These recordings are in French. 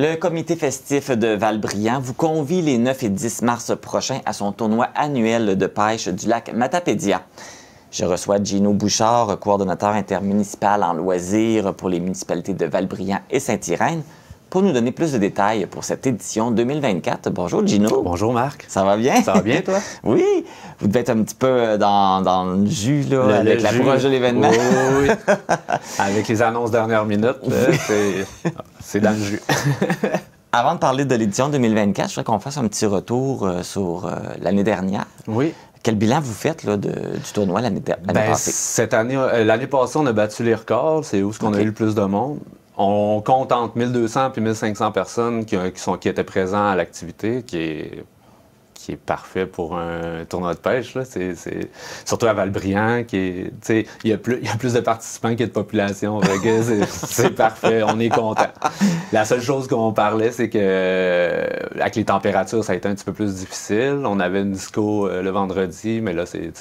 Le comité festif de Valbriand vous convie les 9 et 10 mars prochains à son tournoi annuel de pêche du lac Matapédia. Je reçois Gino Bouchard, coordonnateur intermunicipal en loisirs pour les municipalités de Valbriand et Saint-Irène, pour nous donner plus de détails pour cette édition 2024. Bonjour Gino. Bonjour Marc. Ça va bien? Ça va bien toi? oui. Vous devez être un petit peu dans, dans le jus là, avec l'approche de l'événement. Oui, oui. avec les annonces dernière minute, c'est dans le jus. Avant de parler de l'édition 2024, je voudrais qu'on fasse un petit retour euh, sur euh, l'année dernière. Oui. Quel bilan vous faites là, de, du tournoi l'année ben, passée? Cette année, euh, l'année passée, on a battu les records. C'est où ce qu'on a eu le plus de monde. On compte entre 1200 et 1500 personnes qui, sont, qui étaient présents à l'activité, qui est qui est parfait pour un tournoi de pêche. Là. Surtout à Valbriand, il, y a plus, y a plus de participants qu'il y a de population. c'est, parfait, on est content. La seule chose qu'on parlait, c'est que euh, avec les températures, ça a été un petit peu plus difficile. On avait une disco euh, le vendredi, mais là, c'est,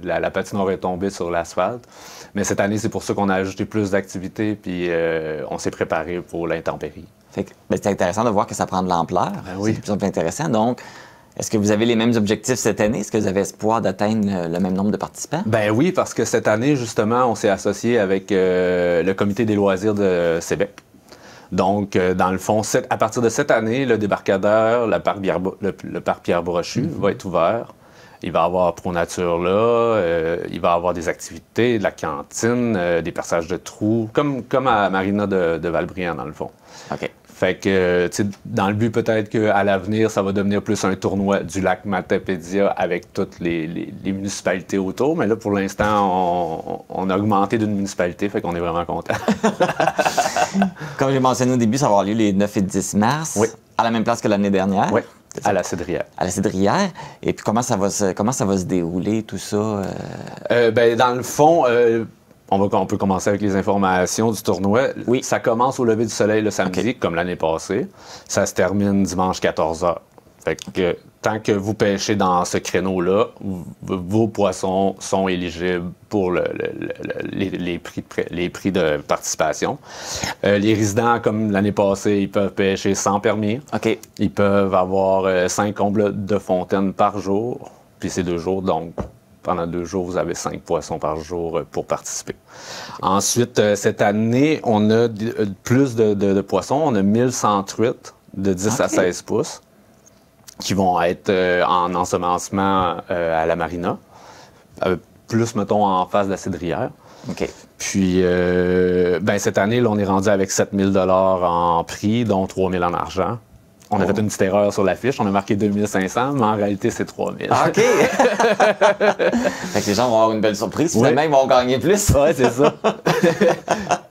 la, la patinoire est tombée sur l'asphalte. Mais cette année, c'est pour ça qu'on a ajouté plus d'activités, puis euh, on s'est préparé pour l'intempérie. Ben, c'est intéressant de voir que ça prend de l'ampleur. Ben oui. C'est plus intéressant. Donc, est-ce que vous avez les mêmes objectifs cette année? Est-ce que vous avez espoir d'atteindre le même nombre de participants? Ben oui, parce que cette année, justement, on s'est associé avec euh, le comité des loisirs de Sébec. Donc, euh, dans le fond, à partir de cette année, le débarcadère, le parc, Pierre, Brochu mm-hmm. va être ouvert. Il va y avoir Pro Nature là, euh, il va y avoir des activités, de la cantine, des passages de trous, comme, comme à Marina de, de Valbriand, dans le fond. OK. Fait que, dans le but peut-être qu'à l'avenir, ça va devenir plus un tournoi du lac Matapédia avec toutes les, municipalités autour. Mais là, pour l'instant, on, a augmenté d'une municipalité, fait qu'on est vraiment content. Comme j'ai mentionné au début, ça va avoir lieu les 9 et 10 mars. Oui. À la même place que l'année dernière. Oui. À la Cédrière. À la Cédrière. Et puis comment ça va se, comment ça va se dérouler, tout ça? Euh? Euh, ben, dans le fond, euh, on, va, on peut commencer avec les informations du tournoi. Oui. Ça commence au lever du soleil le samedi, comme l'année passée. Ça se termine dimanche 14h. Fait que tant que vous pêchez dans ce créneau-là, vos poissons sont éligibles pour les, prix de, les prix de participation. Euh, les résidents, comme l'année passée, ils peuvent pêcher sans permis. OK. Ils peuvent avoir euh, cinq combles de fontaine par jour. Puis c'est deux jours, donc pendant deux jours, vous avez cinq poissons par jour euh, pour participer. Ensuite, euh, cette année, on a plus de, poissons. On a 1100 truites de 10 à 16 pouces qui vont être en ensemencement à la marina. plus, mettons, en face de la cédrière. OK. Puis, ben, cette année, là, on est rendu avec 7000 dollars en prix, dont 3000 en argent. On a fait une petite erreur sur la fiche. On a marqué 2500, mais en réalité, c'est 3000. Ah, OK! fait que les gens vont avoir une belle surprise. Finalement, ils vont gagner plus. Oui, c'est ça.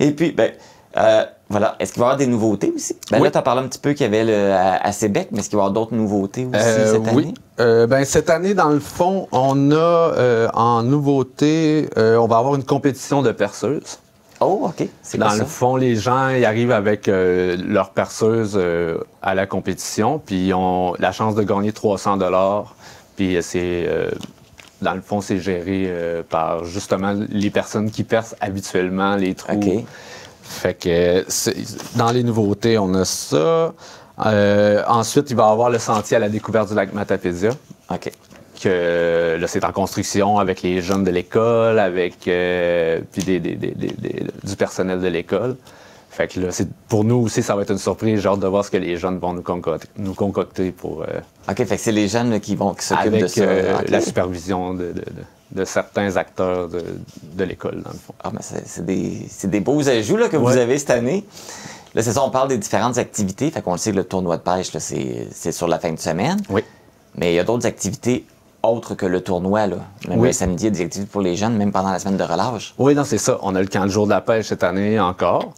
Et puis, ben, euh, voilà. Est-ce qu'il va y avoir des nouveautés aussi? Ben Là, tu as parlé un petit peu qu'il y avait le, à, Sébec, mais est-ce qu'il va y avoir d'autres nouveautés aussi euh, cette année? Oui. Euh, ben, cette année, dans le fond, on a en nouveauté, on va avoir une compétition de perceuses. Oh, OK. Dans le fond, les gens ils arrivent avec euh, leur perceuse euh, à la compétition, puis ils ont la chance de gagner 300 dollars. Puis euh, c'est dans le fond, c'est géré par justement les personnes qui percent habituellement les trous. OK. Fait que dans les nouveautés, on a ça. ensuite, il va y avoir le sentier à la découverte du lac Matapédia. OK que là, c'est en construction avec les jeunes de l'école, avec euh, puis des, du personnel de l'école. Fait que là, pour nous aussi, ça va être une surprise. J'ai hâte de voir ce que les jeunes vont nous concocter, nous concocter pour. Euh, OK, fait que c'est les jeunes qui vont qui s'occupent de ça. Euh, la supervision de, de, certains acteurs de, l'école, dans le fond. Ah, mais c'est des, des, beaux ajouts là, que vous avez cette année. Là, c'est ça, on parle des différentes activités. Fait qu'on le sait, le tournoi de pêche, c'est sur la fin de semaine. Oui. Mais il y a d'autres activités autre que le tournoi. Là. Même le samedi, il y a des activités pour les jeunes, même pendant la semaine de relâche. Oui, non, c'est ça. On a le camp de jour de la pêche cette année encore.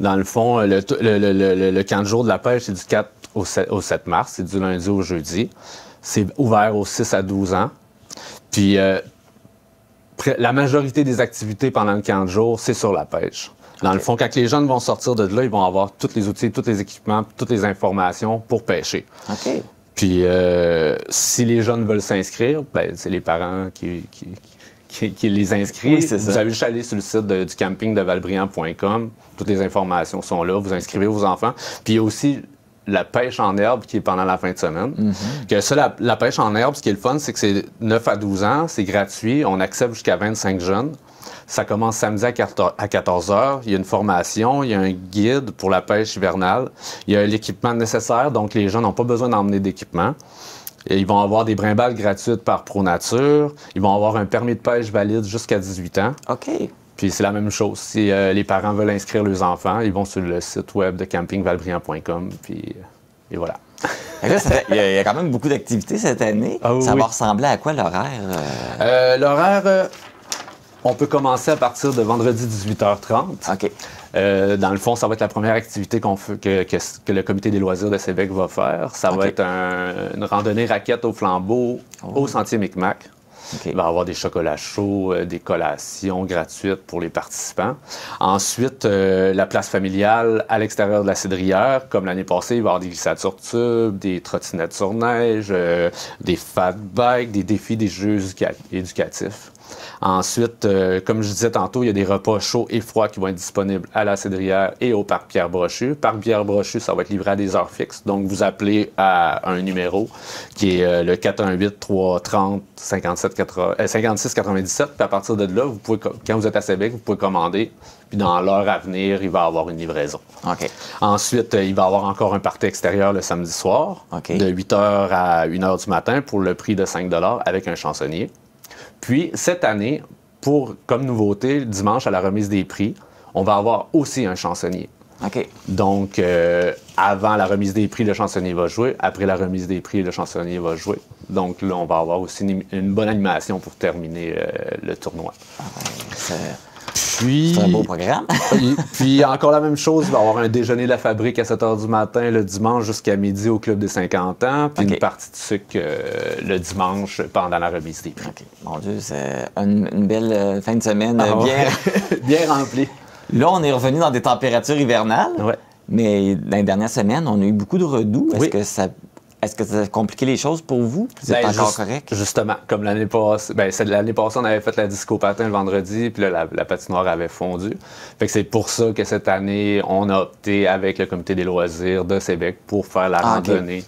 Dans le fond, le, le, le, camp de jour de la pêche, c'est du 4 au 7, mars. C'est du lundi au jeudi. C'est ouvert aux 6 à 12 ans. Puis, euh, la majorité des activités pendant le camp de jour, c'est sur la pêche. Dans le fond, quand les jeunes vont sortir de là, ils vont avoir tous les outils, tous les équipements, toutes les informations pour pêcher. OK. Puis, euh, si les jeunes veulent s'inscrire, ben, c'est les parents qui, qui, qui les inscrit. Oui, c'est vous avez juste aller sur le site de- du camping de valbriand.com. Toutes les informations sont là. Vous inscrivez vos enfants. Puis il y a aussi la pêche en herbe qui est pendant la fin de semaine. Mm-hmm. Que ça, la, la pêche en herbe, ce qui est le fun, c'est que c'est 9 à 12 ans, c'est gratuit. On accepte jusqu'à 25 jeunes. Ça commence samedi à 14 heures. Il y a une formation, il y a un guide pour la pêche hivernale. Il y a l'équipement nécessaire, donc les gens n'ont pas besoin d'emmener d'équipement. Ils vont avoir des brimbales gratuites par ProNature. Ils vont avoir un permis de pêche valide jusqu'à 18 ans. OK. Puis c'est la même chose. Si euh, les parents veulent inscrire leurs enfants, ils vont sur le site web de campingvalbriand.com. Puis euh, et voilà. Il, y a, il y a quand même beaucoup d'activités cette année. Ah ça oui. va ressembler à quoi l'horaire? euh? L'horaire, on peut commencer à partir de vendredi 18h30. OK. Euh, dans le fond, ça va être la première activité qu'on fait, que, que- que le comité des loisirs de Sébec va faire. Ça va être un- une randonnée raquette au flambeau au sentier Micmac. Il va y avoir des chocolats chauds, euh, des collations gratuites pour les participants. Ensuite, euh, la place familiale à l'extérieur de la cidrière. Comme l'année passée, il va y avoir des glissades sur tube, des trottinettes sur neige, euh, des fat bikes, des défis, des jeux éduca- éducatifs. Ensuite, euh, comme je disais tantôt, il y a des repas chauds et froids qui vont être disponibles à la Cédrière et au Parc Pierre Brochu. Parc Pierre Brochu, ça va être livré à des heures fixes. Donc, vous appelez à un numéro qui est euh, le 418-330-5697. Puis à partir de là, vous pouvez, quand vous êtes à Sébec, vous pouvez commander. Puis dans l'heure à venir, il va y avoir une livraison. OK. Ensuite, euh, il va y avoir encore un party extérieur le samedi soir, de 8h à 1h du matin pour le prix de 5 avec un chansonnier. Puis cette année, pour comme nouveauté, dimanche à la remise des prix, on va avoir aussi un chansonnier. OK. Donc, euh, avant la remise des prix, le chansonnier va jouer. Après la remise des prix, le chansonnier va jouer. Donc là, on va avoir aussi une, une bonne animation pour terminer euh, le tournoi. C'est Puis, c'est un beau programme. puis, puis encore la même chose, il va y avoir un déjeuner de la fabrique à 7 h du matin le dimanche jusqu'à midi au Club des 50 ans, puis une partie de sucre euh, le dimanche pendant la remise des prix. OK. Mon Dieu, c'est une, une belle euh, fin de semaine Ah euh, bien. Bien rempli. Là, on est revenu dans des températures hivernales. Ouais. Mais dans les dernières semaines, on a eu beaucoup de redoux. Est-ce Oui. que ça. Est-ce que ça a compliqué les choses pour vous? Vous êtes Ben, encore juste- correct? Justement, comme l'année passée, ben, l'année passée, on avait fait la disco patin le vendredi, puis là, la, la patinoire avait fondu. Fait que c'est pour ça que cette année, on a opté avec le comité des loisirs de Sébec pour faire la Ah, randonnée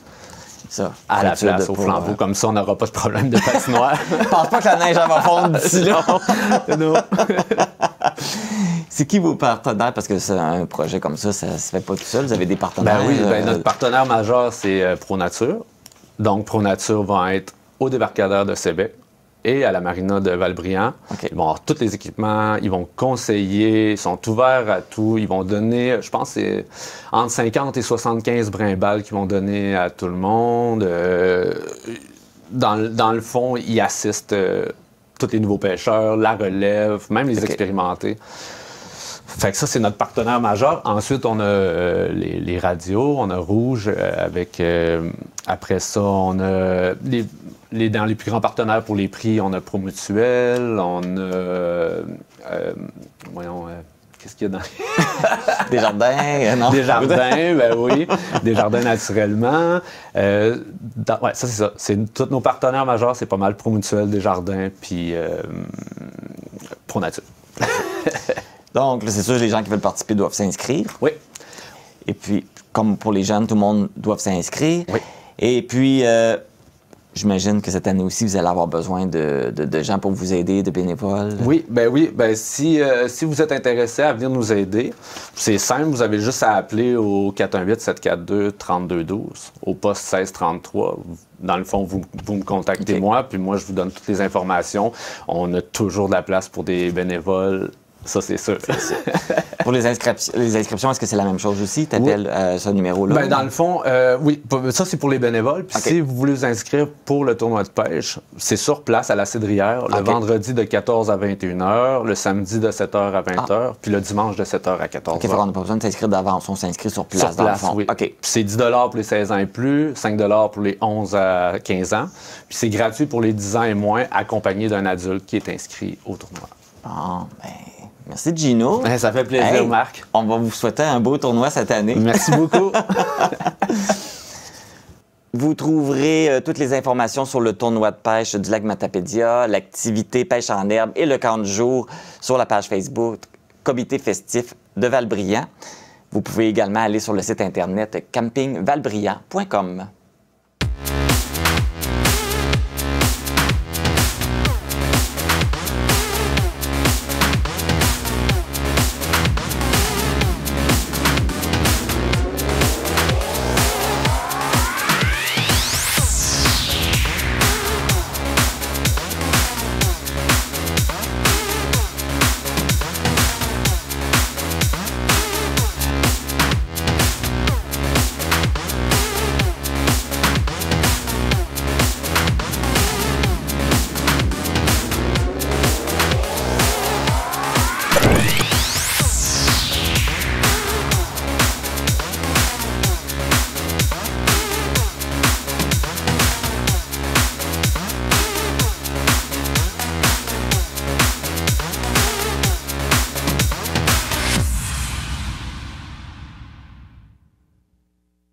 Ça. à la place au flambeau. euh, Comme ça, on n'aura pas de problème de patinoire. Je pense pas que la neige va fondre d'ici là. non. C'est qui vos partenaires? Parce que c'est un projet comme ça, ça se fait pas tout seul. Vous avez des partenaires. Ben oui, ben, euh, notre partenaire majeur, c'est euh, ProNature. Donc, ProNature va être au débarcadère de Sébec et à la marina de Valbriand. Ils vont avoir tous les équipements, ils vont conseiller, ils sont ouverts à tout. Ils vont donner, je pense, c'est entre 50 et 75 brimbales qu'ils vont donner à tout le monde. Euh, dans, le- dans le fond, ils assistent euh, tous les nouveaux pêcheurs, la relève, même les expérimentés. Fait que ça, c'est notre partenaire majeur. Ensuite, on a euh, les, les radios, on a Rouge euh, avec. euh, après ça, on a les, les- dans les plus grands partenaires pour les prix, on a Promutuel, on a. voyons, qu'est-ce qu'il y a dans Des jardins. euh, non. des jardins, ben oui. Des jardins naturellement. Euh, dans- ouais, ça, c'est ça. C'est tous nos partenaires majeurs, c'est pas mal Promutuel, des jardins, puis euh, Pronature. Donc, c'est sûr, les gens qui veulent participer doivent s'inscrire. Oui. Et puis, comme pour les jeunes, tout le monde doit s'inscrire. Oui. Et puis, euh, j'imagine que cette année aussi, vous allez avoir besoin de, de- de gens pour vous aider, de bénévoles. Oui, ben oui, ben si, euh, si vous êtes intéressé à venir nous aider, c'est simple, vous avez juste à appeler au 418-742-3212, au poste 1633. Dans le fond, vous, vous me contactez moi, puis moi, je vous donne toutes les informations. On a toujours de la place pour des bénévoles, ça c'est sûr. Pour les, inscriptions, les inscriptions, est-ce que c'est la même chose aussi? Tu appelles ce numéro-là? Ben, dans le fond, euh, oui, ça c'est pour les bénévoles. Puis si vous voulez vous inscrire pour le tournoi de pêche, c'est sur place à la Cédrière, le vendredi de 14 à 21 h, le samedi de 7 h à 20 h, puis le dimanche de 7 h à 14 OK, qu'on n'a pas besoin de s'inscrire d'avance. On s'inscrit sur place, Sur dans le place, fond. oui. OK. Puis c'est 10 pour les 16 ans et plus, 5 pour les 11 à 15 ans. Puis c'est gratuit pour les 10 ans et moins, accompagné d'un adulte qui est inscrit au tournoi. Bon, ben, merci Gino. Ça fait plaisir, Hey, Marc. On va vous souhaiter un beau tournoi cette année. Merci beaucoup. Vous trouverez euh, toutes les informations sur le tournoi de pêche du lac Matapédia, l'activité pêche en herbe et le camp de jour sur la page Facebook Comité festif de Valbriand. Vous pouvez également aller sur le site internet campingvalbriand.com.